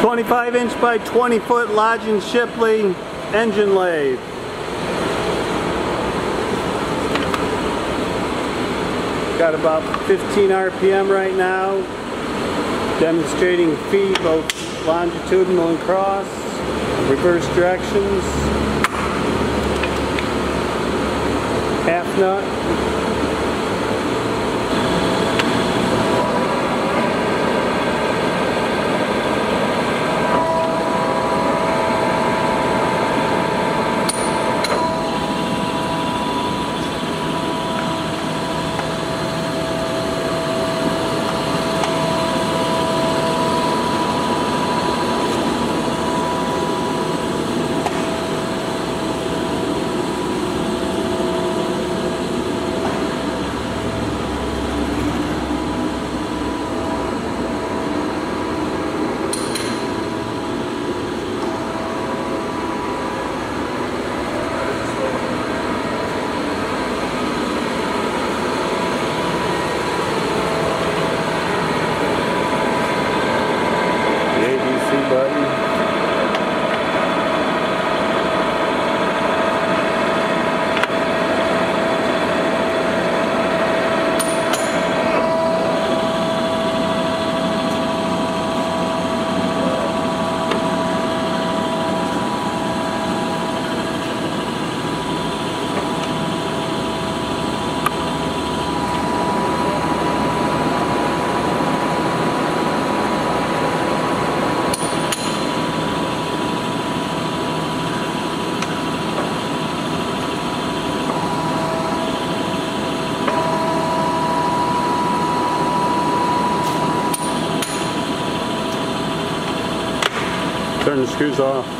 25 inch by 20 foot Lodge and Shipley engine lathe. Got about 15 RPM right now. Demonstrating feed both longitudinal and cross, reverse directions, half nut, button. Turn the screws off.